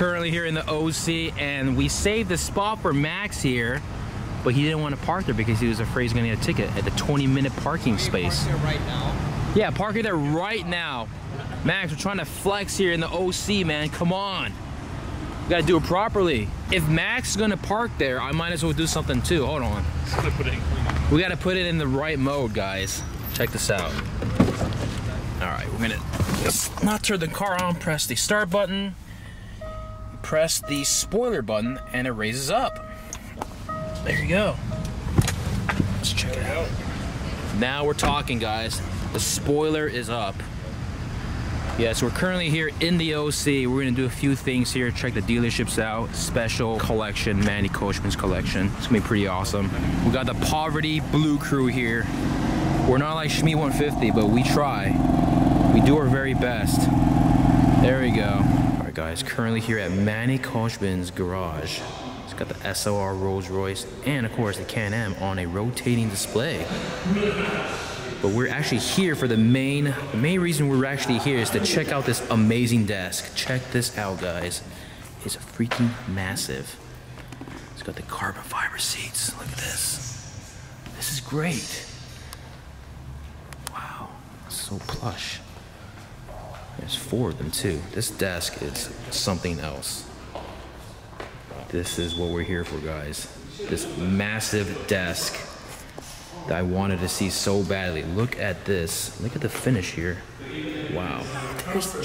currently here in the OC and we saved the spot for Max here, but he didn't want to park there because he was afraid he's gonna get a ticket at the 20 minute parking space. right now. Yeah, park it there right now. Max, we're trying to flex here in the OC, man. Come on. We gotta do it properly. If Max is gonna park there, I might as well do something too. Hold on. We gotta put it in the right mode, guys. Check this out. All right, we're gonna not turn the car on, press the start button, press the spoiler button, and it raises up. There you go. Let's check it out. Now we're talking, guys. The spoiler is up. Yes, we're currently here in the OC. We're gonna do a few things here, check the dealerships out. Special collection, Manny Khoshbin's collection. It's gonna be pretty awesome. We got the Poverty Blue Crew here. We're not like Shmee150, but we try. We do our very best. There we go. Right, guys, currently here at Manny Khoshbin's garage. It's got the SOR Rolls Royce and, of course, the Can-Am on a rotating display. But we're actually here for the main, the main reason we're actually here is to check out this amazing desk. Check this out, guys. It's freaking massive. It's got the carbon fiber seats. Look at this. This is great. Wow, so plush. There's four of them too. This desk is something else. This is what we're here for, guys. This massive desk that I wanted to see so badly. Look at this. Look at the finish here. Wow. There's the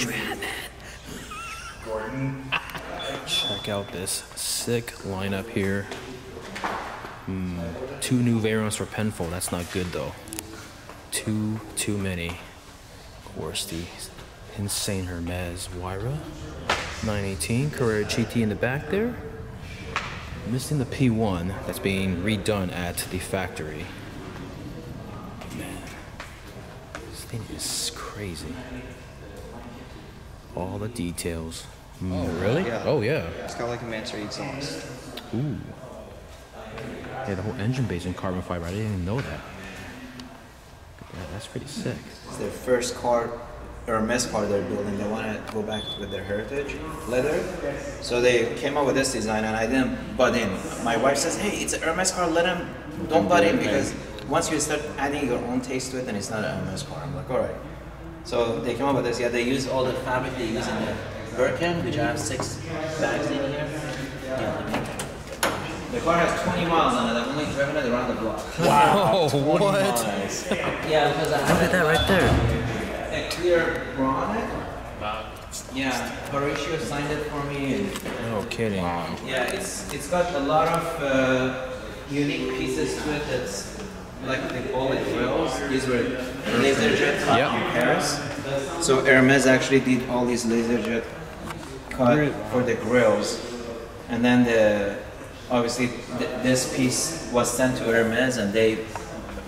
Check out this sick lineup here. Hmm, two new Veyrons for Penfold. That's not good though. Too, too many. Of course, the insane Hermes Huayra. 918 Carrera GT in the back there. Missing the P1 that's being redone at the factory. Man, this thing is crazy. All the details. Mm, really? yeah. Oh yeah. It's got like a Mansory exhaust. Ooh. Yeah, the whole engine base in carbon fiber. I didn't even know that. Yeah, that's pretty sick. It's their first car, Hermes car they're building. They want to go back with their heritage leather. So they came up with this design and I didn't butt in. My wife says, hey, it's a Hermes car, let them, don't butt in because once you start adding your own taste to it, then it's not a Hermes car. I'm like, all right. So they came up with this. Yeah, they use all the fabric they use in the Birkin, which I have six bags in here. Yeah, the car has 20 miles on it. I've only driven it around the block. Wow, 20 what? miles. Yeah, because I Look have at that right there. A clear bra on it. Yeah, Horacio signed it for me. And No kidding. yeah, it's it's got a lot of uh, unique pieces to it. That's like they call it grills. These were laser jet cut Yep. in Paris. So Hermes actually did all these laser jet cut for the grills, and then the obviously th- this piece was sent to Hermes, and they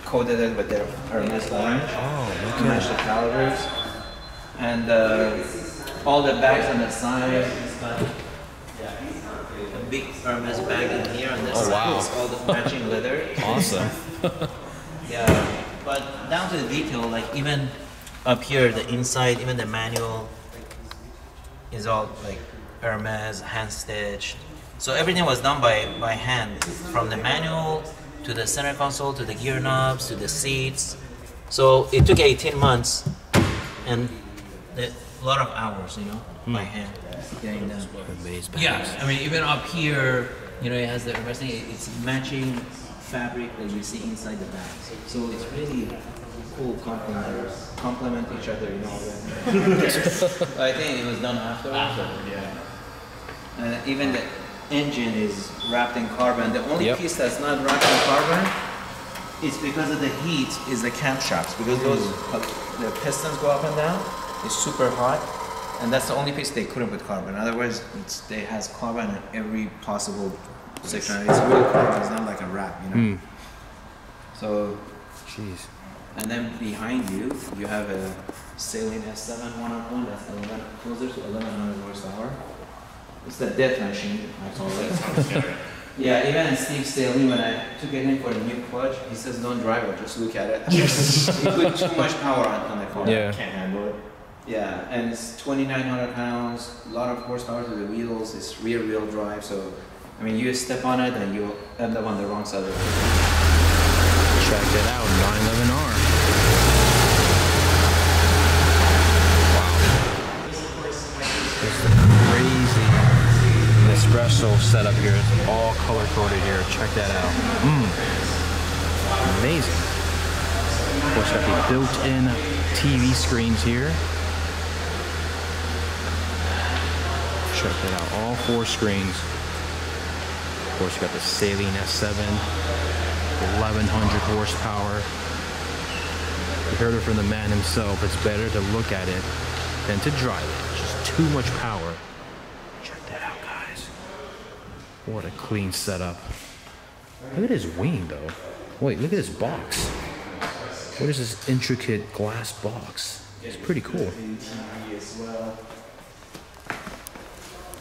coated it with their Hermes orange Oh, to match the calipers. And uh, all the bags on the side. it's A big Hermes bag in here, and this Oh, side wow. is all the matching leather. awesome. Yeah, but down to the detail, like even up here, the inside, even the manual is all like Hermes, hand stitched. So everything was done by, by hand, from the manual to the center console to the gear knobs to the seats. So it took 18 months and a lot of hours, you know, hmm. by hand getting done. Yeah, I mean, even up here, you know, it has the Hermes thing. It's matching fabric that you see inside the bags. So it's really cool complement complement each other, you know. I think it was done afterwards. but yeah. And even the engine is wrapped in carbon. The only Yep. piece that's not wrapped in carbon is because of the heat is the camshafts because those mm. the pistons go up and down. It's super hot, and that's the only piece they couldn't put carbon. Otherwise, it's, they has carbon in every possible section. It's real carbon. It's not like a wrap, you know. Mm. So, Jeez. and then behind you, you have a Saleen S7 101 that's 11, closer to 1100 horsepower. It's the death machine, I call it. Yeah, even Steve Staley, when I took it in for a new clutch, he says, don't drive it, just look at it. you put too much power on, on the car. Yeah. Can't handle it. Yeah, and it's 2,900 pounds, a lot of horsepower to the wheels, it's rear wheel drive, so I mean, you step on it and you end up on the wrong side of the road. Check it out, 911R. Wow. This is crazy Nespresso setup here. It's all color coded here. Check that out. Mmm. Amazing. Of course, got the built-in TV screens here. Check that out. All four screens. Of course, you got the Saleen S7, 1100 horsepower. You heard it from the man himself. It's better to look at it than to drive it. Just too much power. Check that out, guys. What a clean setup. Look at his wing, though. Wait, look at this box. What is this intricate glass box? It's pretty cool.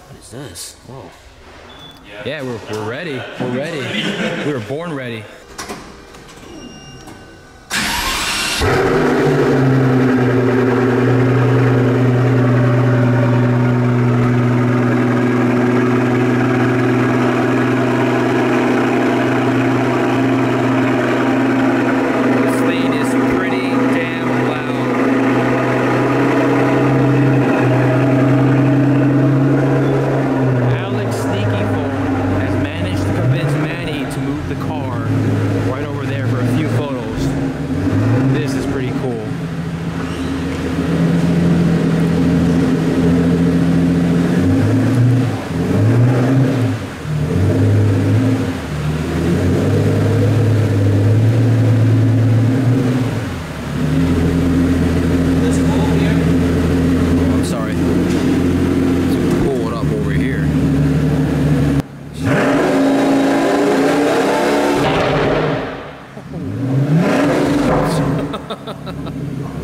What is this? Whoa. Yeah, we're, we're ready. We're ready. We were born ready. This thing is pretty damn loud. Alex Sneaky Phone has managed to convince Manny to move the car right over there for a few photos. This is pretty cool. Oh, I'm sorry. Let's pull it up over here.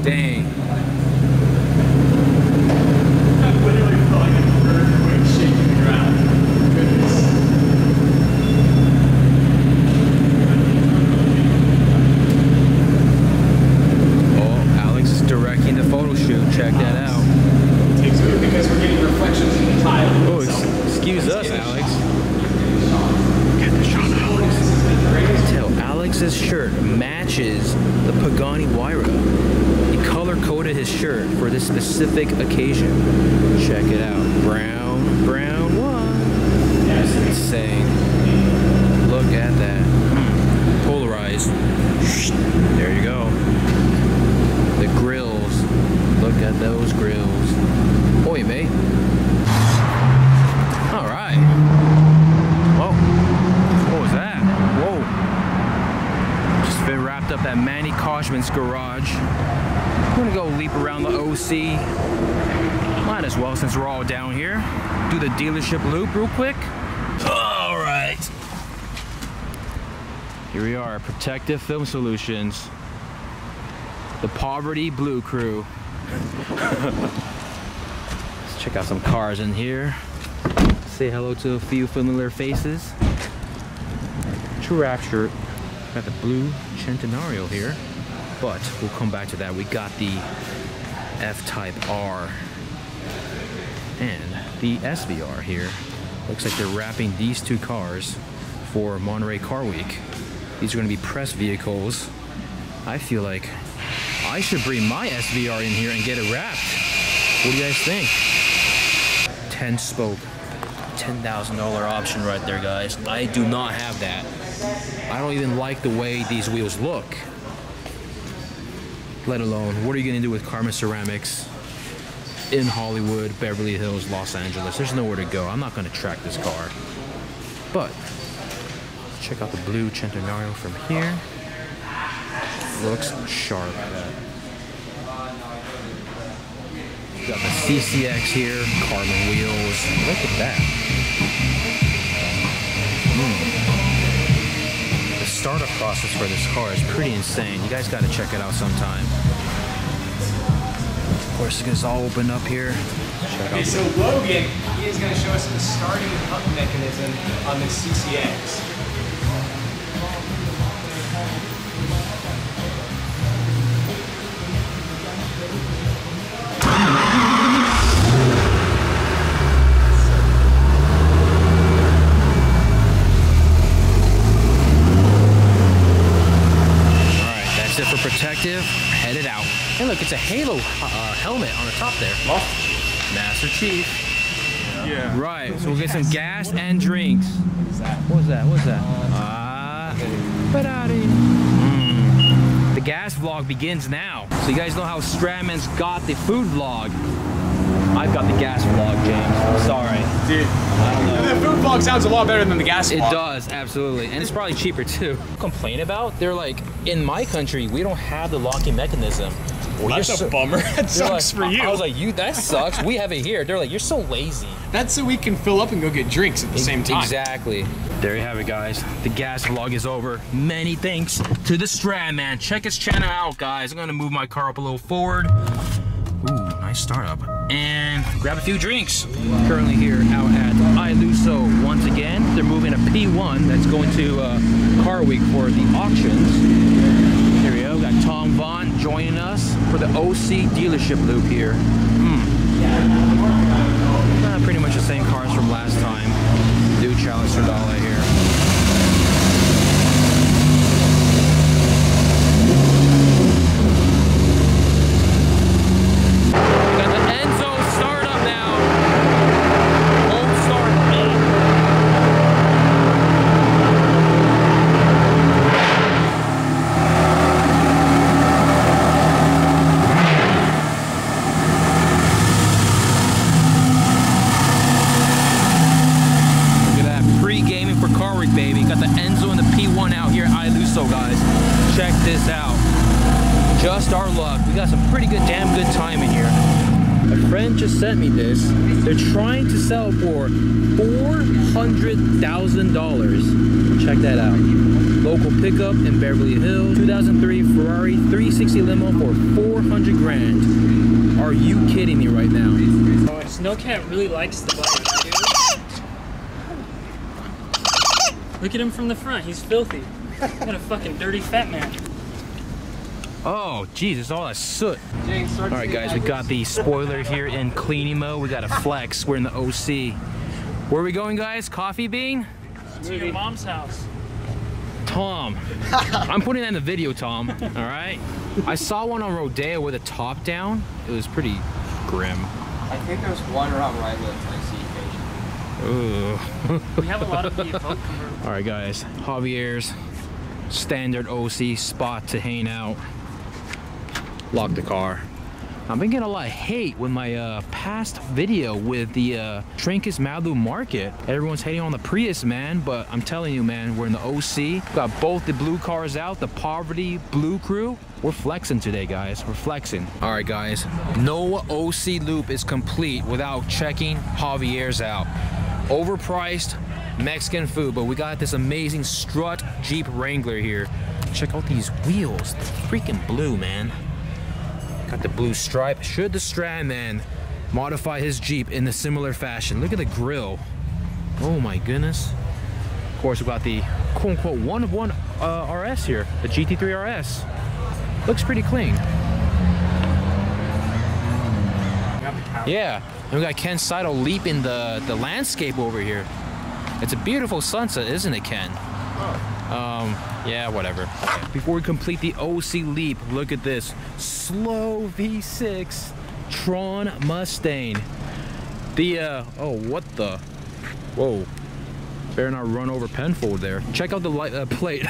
Dang. literally felt like an earthquake shaking the ground. Goodness. Oh, Alex is directing the photo shoot. Check that out. Takes good because we're getting reflections in the tile. Oh, ex- excuse us, Alex. Get the shot, Alex. Tell Alex's shirt matches the Pagani Huayra. He color coded his shirt for this specific occasion. Check it out. Brown, brown one. That's insane. Look at that. Hmm. Polarized. There you go. The grills. Look at those grills. Oi, mate. All right. Whoa. What was that? Whoa. Just been wrapped up at Manny Khoshbin's garage. I'm gonna go leap OC. Might as well since we're all down here. Do the dealership loop real quick. All right. Here we are, Protective Film Solutions. The Poverty Blue Crew. Let's check out some cars in here. Say hello to a few familiar faces. True Rapture. Got the blue Centenario here. But we'll come back to that. We got the F-Type R and the SVR here. Looks like they're wrapping these two cars for Monterey Car Week. These are going to be press vehicles. I feel like I should bring my SVR in here and get it wrapped. What do you guys think? 10 spoke. $10,000 option right there, guys. I do not have that. I don't even like the way these wheels look. Let alone, what are you going to do with Karma Ceramics in Hollywood, Beverly Hills, Los Angeles? There's nowhere to go. I'm not going to track this car. But, check out the blue Centenario from here. Looks sharp. Got the CCX here, carbon wheels. Look at that. Hmm. The startup process for this car is pretty insane. You guys got to check it out sometime. Of course, it gets all open up here. Check Okay, out so Logan, he is going to show us the starting up mechanism on the CCX. It's a Halo uh, helmet on the top there. Master Chief. Yeah. Right. So we'll get some gas and drinks. What's that? What's that? Ah. Ferrari. Mm. The gas vlog begins now. So you guys know how Stradman's got the food vlog. I've got the gas vlog, James. I'm sorry. Dude, the food vlog sounds a lot better than the gas It vlog. does, absolutely. And it's probably cheaper too. Complain about? They're like, in my country, we don't have the locking mechanism. Well, That's you're a so- bummer. That sucks like- for you. I was like, you, that sucks. We have it here. They're like, you're so lazy. That's so we can fill up and go get drinks at the same time. Exactly. There you have it, guys. The gas vlog is over. Many thanks to the Strand Stradman. Check his channel out, guys. I'm gonna move my car up a little forward. Nice startup. And grab a few drinks. Currently here out at Ilusso once again. They're moving a P1 that's going to uh, Car Week for the auctions. Here we go. Got Tom Vaughn joining us for the OC dealership loop here. Uh, pretty much the same cars from last time. New Challenge Stradale here. Got the Enzo startup now. Home start. Look at that, pre-gaming for Car Week, baby. Got the Enzo and the P1 out here at Ilusso, guys. Check this out. Just our luck. We got some pretty good, damn good time in here. A friend just sent me this. They're trying to sell for $400,000. Check that out. Local pickup in Beverly Hills. 2003 Ferrari 360 limo for 400 grand. Are you kidding me right now? Oh, Snowcat really likes the bike. Look at him from the front. He's filthy. What a fucking dirty fat man. Oh, geez, it's all that soot. All right, guys, we got the spoiler here in cleaning mode. We got a flex. We're in the OC. Where are we going, guys? Coffee Bean? To your mom's house. Tom. I'm putting that in the video, Tom. All right? I saw one on Rodeo with a top down. It was pretty grim. I think there's one around where I live see occasionally. Ooh. We have a lot of convertibles. All right, guys. Javier's standard OC spot to hang out. Lock the car. I've been getting a lot of hate with my uh, past video with the uh, Trinkets Malibu Market. Everyone's hating on the Prius, man, but I'm telling you, man, we're in the OC. Got both the blue cars out, the Poverty Blue Crew. We're flexing today, guys. We're flexing. All right, guys. No OC loop is complete without checking Javier's out. Overpriced Mexican food, but we got this amazing strut Jeep Wrangler here. Check out these wheels. They're freaking blue, man. Got the blue stripe. Should the Stradman modify his Jeep in a similar fashion? Look at the grill. Oh my goodness. Of course, we got the quote unquote one of one uh, RS here, the GT3 RS. Looks pretty clean. Yeah, and we got Ken Seidel leaping the, the landscape over here. It's a beautiful sunset, isn't it, Ken? Um, yeah, whatever. Before we complete the OC leap, look at this. Slow V6 Tron Mustang. The, uh, oh, what the? Whoa. Better not run over Penfold there. Check out the light, uh, plate.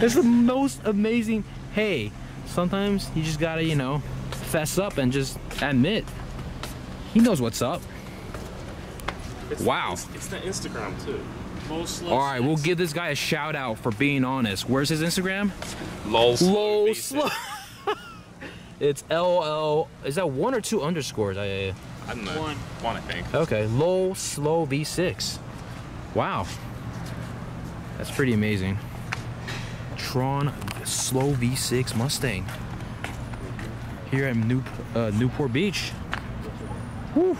it's the most amazing. Hey, sometimes you just gotta, you know, fess up and just admit. He knows what's up. Wow. It's, it's the Instagram too. Most slow All right, we'll give this guy a shout out for being honest. Where's his Instagram? Lol. Low V6. slow. it's LL. Is that one or two underscores? I, I don't know. One. One, I think. okay, low slow V6. Wow, that's pretty amazing. Tron slow V6 Mustang here at New, uh, Newport Beach. Whew.